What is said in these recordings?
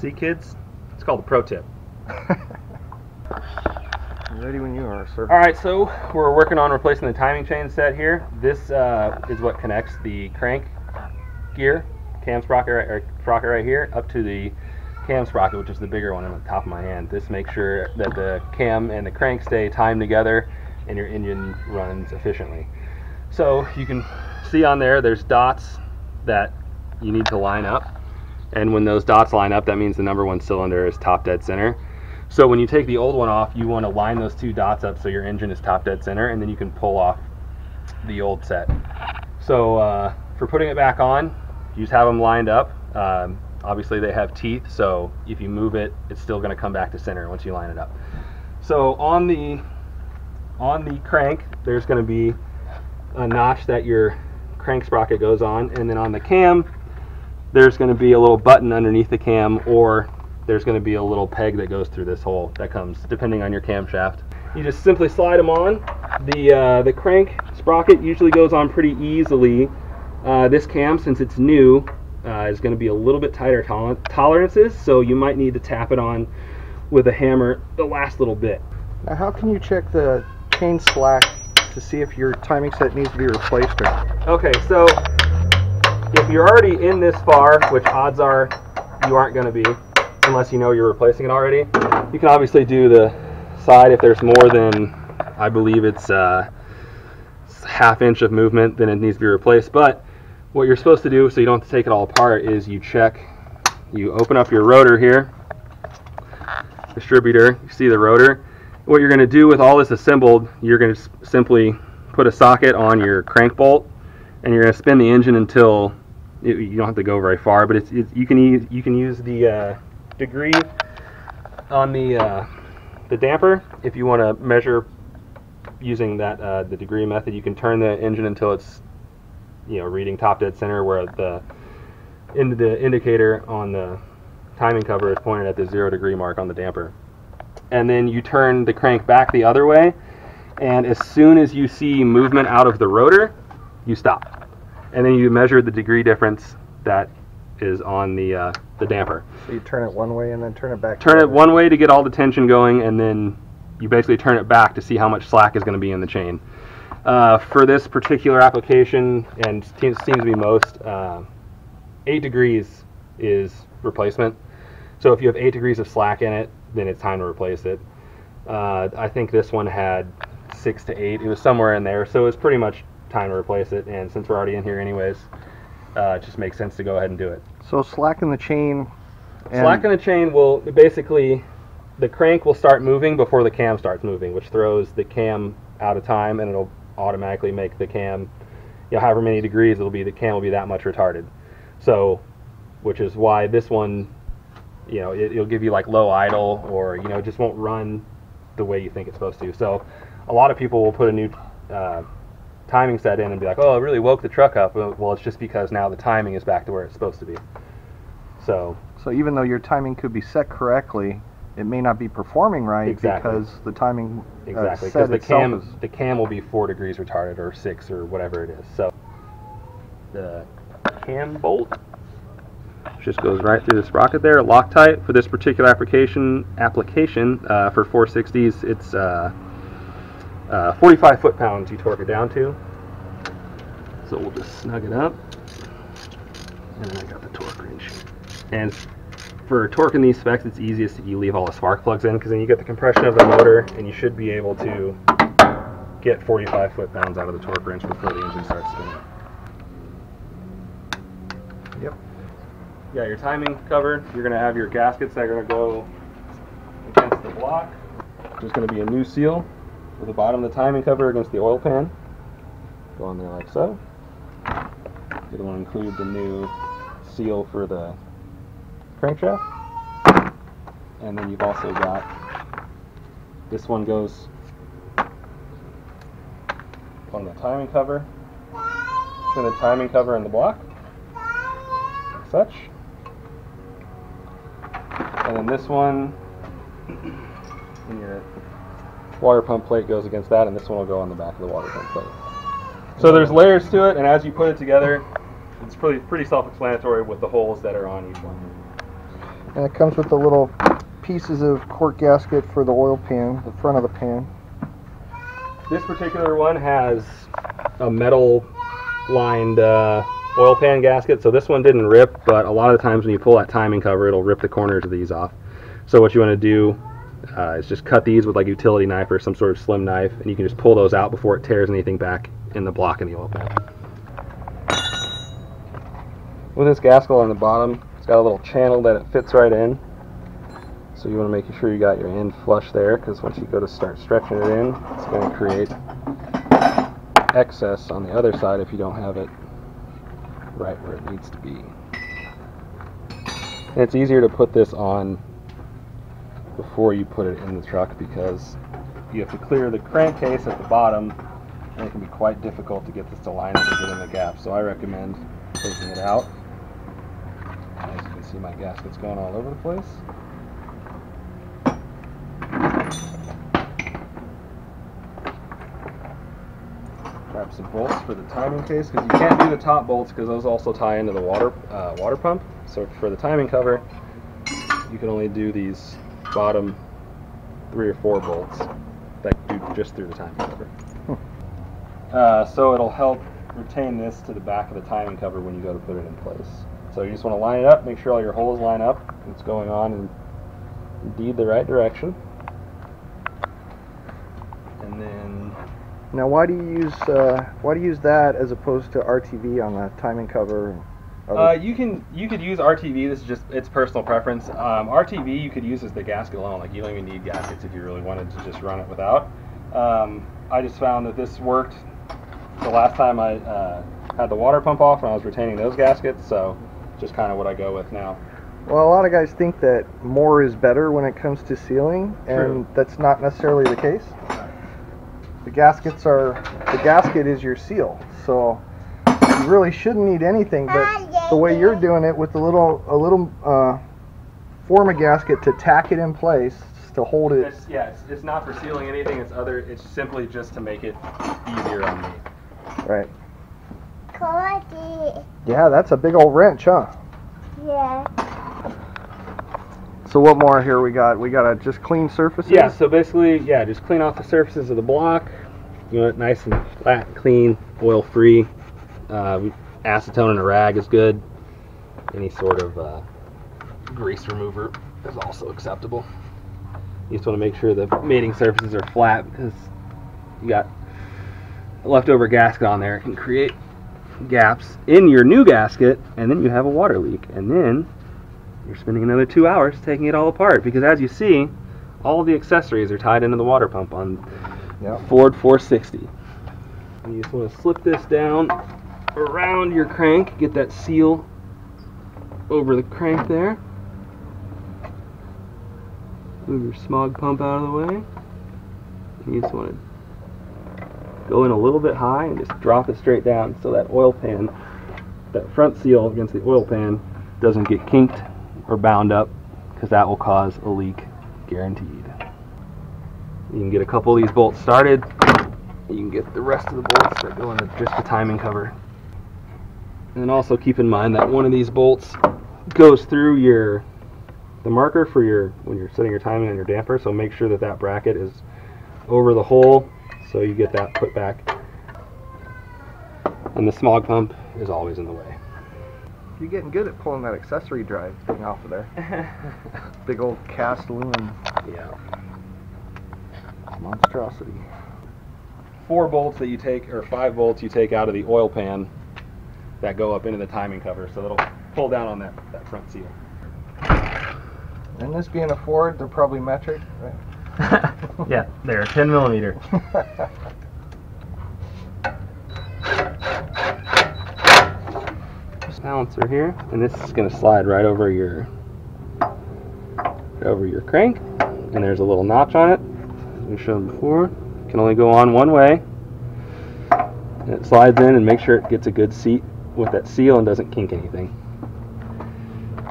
See, kids, it's called the pro tip. Ready when you are, sir. All right, so we're working on replacing the timing chain set here. This uh, is what connects the crank gear, cam sprocket, right, or sprocket right here, up to the cam sprocket, which is the bigger one on the top of my hand. This makes sure that the cam and the crank stay timed together and your engine runs efficiently. So you can see on there, there's dots that you need to line up. And when those dots line up, that means the number one cylinder is top dead center. So when you take the old one off, you want to line those two dots up so your engine is top dead center, and then you can pull off the old set. So uh, for putting it back on, you just have them lined up. Um, obviously they have teeth, so if you move it, it's still going to come back to center once you line it up. So on the on the crank, there's going to be a notch that your crank sprocket goes on, and then on the cam, there's going to be a little button underneath the cam or there's going to be a little peg that goes through this hole that comes depending on your camshaft. You just simply slide them on. The, uh, the crank sprocket usually goes on pretty easily. Uh, this cam, since it's new, uh, is going to be a little bit tighter tol tolerances, so you might need to tap it on with a hammer the last little bit. Now, how can you check the chain slack to see if your timing set needs to be replaced or? Okay, so if you're already in this far, which odds are you aren't going to be, unless you know you're replacing it already. You can obviously do the side if there's more than, I believe it's uh, half inch of movement, then it needs to be replaced. But what you're supposed to do so you don't have to take it all apart is you check, you open up your rotor here, distributor, you see the rotor. What you're going to do with all this assembled, you're going to simply put a socket on your crank bolt and you're going to spin the engine until you don't have to go very far, but it's, it's you can you can use the uh, degree on the uh, the damper. If you want to measure using that uh, the degree method, you can turn the engine until it's you know reading top dead center, where the in the indicator on the timing cover is pointed at the zero degree mark on the damper. And then you turn the crank back the other way, and as soon as you see movement out of the rotor, you stop. And then you measure the degree difference that is on the uh, the damper. So you turn it one way and then turn it back. Turn it one way to get all the tension going, and then you basically turn it back to see how much slack is going to be in the chain. Uh, for this particular application, and seems to be most, uh, eight degrees is replacement. So if you have eight degrees of slack in it, then it's time to replace it. Uh, I think this one had six to eight. It was somewhere in there, so it's pretty much time to replace it. And since we're already in here anyways, uh, it just makes sense to go ahead and do it. So slacken the chain. Slacken the chain will basically, the crank will start moving before the cam starts moving, which throws the cam out of time, and it'll automatically make the cam, you know, however many degrees it'll be, the cam will be that much retarded. So, which is why this one, you know, it, will give you like low idle, or you know, it just won't run the way you think it's supposed to. So, a lot of people will put a new uh, timing set in and be like, oh, it really woke the truck up. Well, it's just because now the timing is back to where it's supposed to be. So. So even though your timing could be set correctly, it may not be performing right exactly. because the timing uh, exactly because the cam is... the cam will be four degrees retarded or six or whatever it is. So the cam bolt just goes right through the sprocket there, Loctite for this particular application. Application uh, for 460s, it's. Uh, uh, 45 foot-pounds you torque it down to. So we'll just snug it up. And then I got the torque wrench. And for torquing these specs, it's easiest if you leave all the spark plugs in because then you get the compression of the motor and you should be able to get 45 foot-pounds out of the torque wrench before the engine starts spinning. Yep. Yeah, your timing cover, you're going to have your gaskets that are going to go against the block. There's going to be a new seal the bottom of the timing cover against the oil pan. Go on there like so. To include the new seal for the crankshaft. And then you've also got, this one goes on the timing cover, between the timing cover and the block, like such. And then this one, in your water pump plate goes against that, and this one will go on the back of the water pump plate. So there's layers to it, and as you put it together, it's pretty pretty self-explanatory with the holes that are on each one. And it comes with the little pieces of cork gasket for the oil pan, the front of the pan. This particular one has a metal lined uh, oil pan gasket, so this one didn't rip, but a lot of times when you pull that timing cover, it'll rip the corners of these off. So what you want to do uh, is just cut these with like a utility knife or some sort of slim knife, and you can just pull those out before it tears anything back in the block in the oil pan. With this gasket on the bottom, it's got a little channel that it fits right in. So you want to make sure you got your end flush there, because once you go to start stretching it in, it's going to create excess on the other side if you don't have it right where it needs to be. And it's easier to put this on before you put it in the truck because you have to clear the crankcase at the bottom and it can be quite difficult to get this to line up and get in the gap. So I recommend taking it out. As you can see my gasket's going all over the place. grab some bolts for the timing case because you can't do the top bolts because those also tie into the water uh, water pump. So for the timing cover, you can only do these bottom three or four bolts that do just through the timing cover. Uh, so it'll help retain this to the back of the timing cover when you go to put it in place. So you just want to line it up, make sure all your holes line up. It's going on in indeed the right direction. And then Now, why do you use uh, why do you use that as opposed to RTV on the timing cover? Uh, you can you could use RTV. This is just it's personal preference. Um, RTV you could use as the gasket alone. Like you don't even need gaskets if you really wanted to just run it without. Um, I just found that this worked the last time I uh, had the water pump off and I was retaining those gaskets. So just kind of what I go with now. well, a lot of guys think that more is better when it comes to sealing, and True. that's not necessarily the case. The gaskets are the gasket is your seal, so you really shouldn't need anything. But the way you're doing it with a little a little uh, form a gasket to tack it in place to hold it. It's, yeah, it's, it's not for sealing anything. It's other. It's simply just to make it easier on me. Right. Quality. Yeah, that's a big old wrench, huh? Yeah. So what more here we got? We got to just clean surfaces. Yeah, so basically, yeah, just clean off the surfaces of the block. You want it nice and flat, clean, oil free. Uh, acetone in a rag is good. Any sort of uh, grease remover is also acceptable. You just want to make sure the mating surfaces are flat because you got a leftover gasket on there. It can create gaps in your new gasket, and then you have a water leak. And then you're spending another two hours taking it all apart because, as you see, all the accessories are tied into the water pump on Yep. Ford 460. And you just want to slip this down around your crank, get that seal over the crank there. Move your smog pump out of the way. You just want to go in a little bit high and just drop it straight down so that oil pan, that front seal against the oil pan, doesn't get kinked or bound up because that will cause a leak guaranteed. You can get a couple of these bolts started. You can get the rest of the bolts that go into just the timing cover. And then also keep in mind that one of these bolts goes through your the marker for your when you're setting your timing on your damper. So make sure that that bracket is over the hole so you get that put back. And the smog pump is always in the way. You're getting good at pulling that accessory drive thing off of there. Big old cast aluminum Yeah. monstrosity. four bolts that you take, or five bolts you take out of the oil pan that go up into the timing cover, so it'll pull down on that, that front seal. And this being a Ford, they're probably metric, right? yeah, they're 10 millimeter. Balancer here, and this is going to slide right over your over your crank, and there's a little notch on it. As we showed before, it can only go on one way. And it slides in and make sure it gets a good seat with that seal and doesn't kink anything.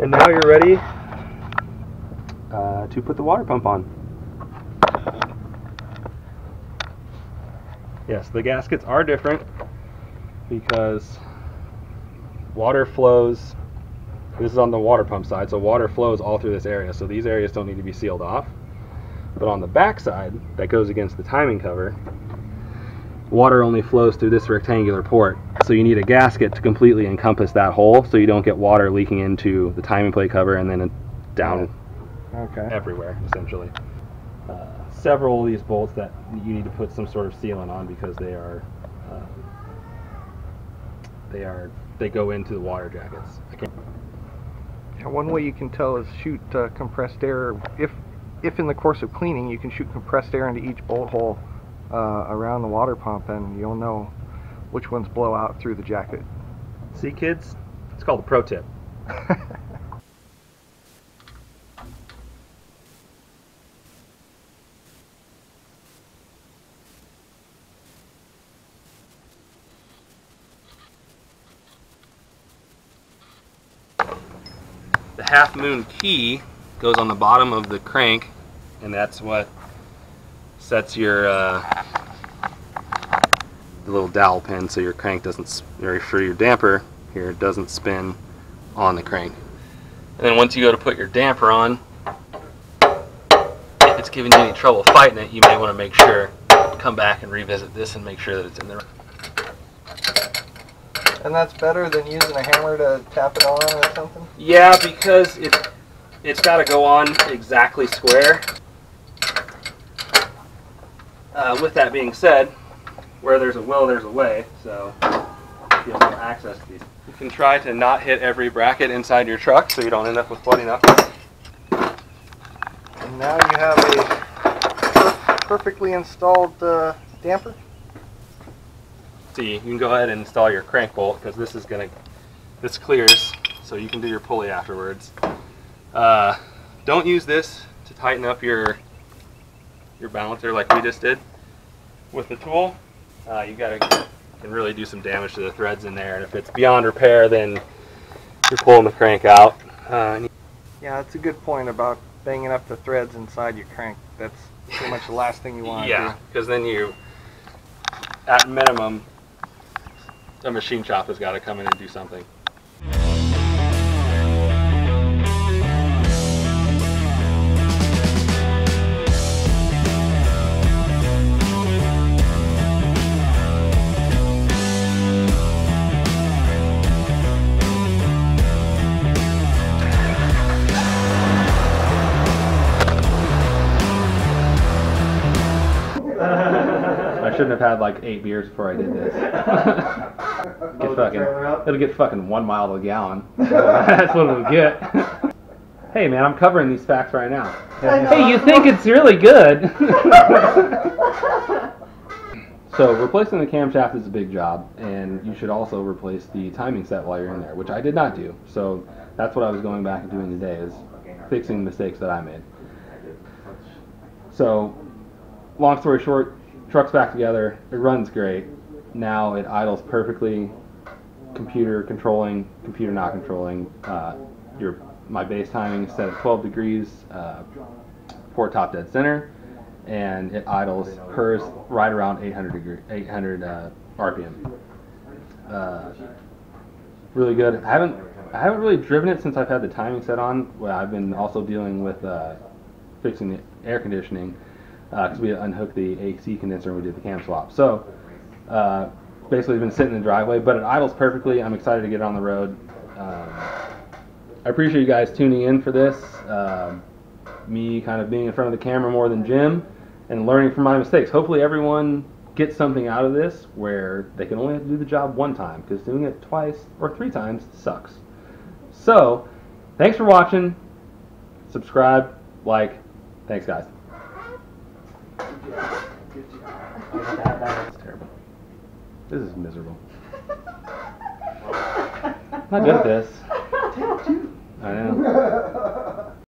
And now you're ready uh, to put the water pump on. Yes, the gaskets are different because water flows This is on the water pump side, so water flows all through this area. So these areas don't need to be sealed off. But on the back side, that goes against the timing cover, water only flows through this rectangular port. So you need a gasket to completely encompass that hole so you don't get water leaking into the timing plate cover and then down Okay. everywhere, essentially. Uh, several of these bolts that you need to put some sort of sealant on because they are um, they are they go into the water jackets. Yeah, one way you can tell is shoot uh, compressed air. If if in the course of cleaning you can shoot compressed air into each bolt hole uh, around the water pump, and you'll know which ones blow out through the jacket. see, kids, it's called a pro tip. The half moon key goes on the bottom of the crank, and that's what sets your uh, little dowel pin so your crank doesn't, or for your damper here, doesn't spin on the crank. And then once you go to put your damper on, if it's giving you any trouble fighting it, you may want to make sure, come back and revisit this and make sure that it's in there. And that's better than using a hammer to tap it on or something. Yeah, because it it's got to go on exactly square. Uh, with that being said, where there's a will, there's a way. So you have access to these. You can try to not hit every bracket inside your truck, so you don't end up with bloody knuckles. And now you have a per- perfectly installed uh, damper. See, you can go ahead and install your crank bolt because this is gonna this clears, so you can do your pulley afterwards. Uh, don't use this to tighten up your your balancer like we just did with the tool. Uh, you gotta can really do some damage to the threads in there, and if it's beyond repair, then you're pulling the crank out. Uh, and Yeah, that's a good point about banging up the threads inside your crank. That's pretty much the last thing you want to yeah, because then you, at minimum, a machine shop has got to come in and do something. Shouldn't have had like eight beers before I did this. get fucking, it'll get fucking one mile to the gallon. That's what it'll get. hey man, I'm covering these facts right now. Hey, you think it's really good? so replacing the camshaft is a big job, and you should also replace the timing set while you're in there, which I did not do. So that's what I was going back and doing today is fixing the mistakes that I made. So long story short, truck's back together. It runs great. Now it idles perfectly. Computer controlling, computer not controlling. Uh, your my base timing is set at 12 degrees, uh, port top dead center, and it idles pers right around 800 degree, 800 uh, RPM. Uh, really good. I haven't I haven't really driven it since I've had the timing set on. Well, I've been also dealing with uh, fixing the air conditioning because we unhooked the AC condenser and we did the cam swap. So uh, basically, it's been sitting in the driveway, but it idles perfectly. I'm excited to get it on the road. Um, I appreciate you guys tuning in for this. Um, me kind of being in front of the camera more than Jim and learning from my mistakes. Hopefully, everyone gets something out of this where they can only do the job one time because doing it twice or three times sucks. So, thanks for watching. Subscribe, like. Thanks, guys. It's terrible. This is miserable. I'm not good at this. I know.